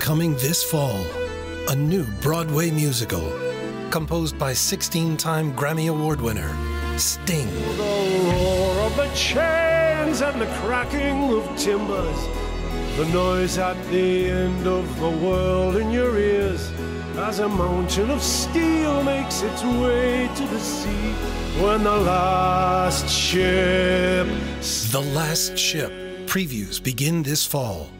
Coming this fall, a new Broadway musical composed by 16 time Grammy Award winner Sting. The roar of the chains and the cracking of timbers, the noise at the end of the world in your ears. As a mountain of steel makes its way to the sea, when the last ship. The Last Ship previews begin this fall.